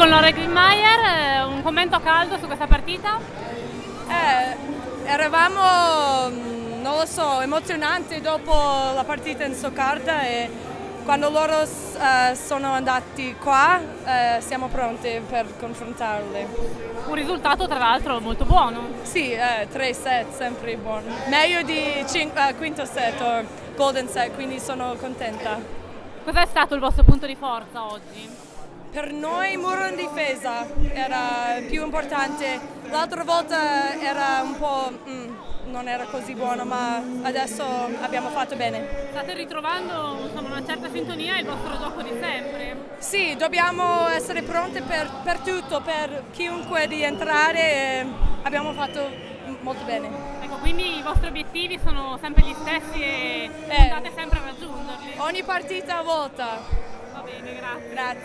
con Laura Grimmaier, un commento a caldo su questa partita? Eh, eravamo, mm, non lo so, emozionanti dopo la partita in Soccarda e quando loro uh, sono andati qua uh, siamo pronti per confrontarli. Un risultato tra l'altro molto buono. Sì, eh, 3 set, sempre buono. Meglio di uh, quinto set o golden set, quindi sono contenta. Cos'è stato il vostro punto di forza oggi? Per noi muro in difesa era più importante, l'altra volta era un po'... Mm, non era così buono, ma adesso abbiamo fatto bene. State ritrovando insomma, una certa sintonia e il vostro gioco di sempre? Sì, dobbiamo essere pronti per, per tutto, per chiunque di entrare e abbiamo fatto molto bene. Ecco, quindi i vostri obiettivi sono sempre gli stessi e eh, sempre a raggiungerli? Ogni partita a volta. Va bene, grazie. Grazie.